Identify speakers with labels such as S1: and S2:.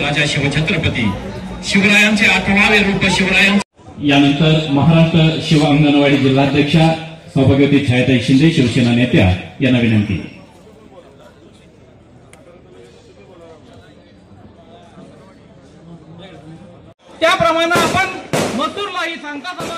S1: राजा शिवछत्रपती शिवरायांचे आठवावे रूप शिवराया
S2: यानंतर महाराष्ट्र शिव अंगणवाडी जिल्हाध्यक्षा सौभाग्यवती छायाताई शिंदे शिवसेना नेत्या यांना विनंती.
S3: त्याप्रमाणे आपण मथुरला सांगता